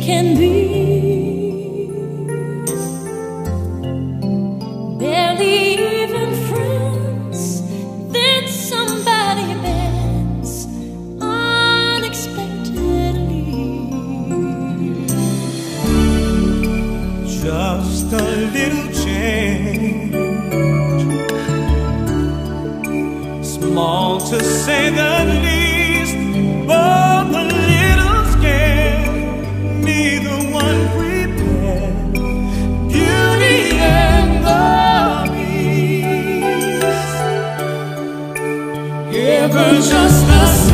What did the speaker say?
can be. Barely even friends, then somebody bends unexpectedly. Just a little change, small to say the never just the same.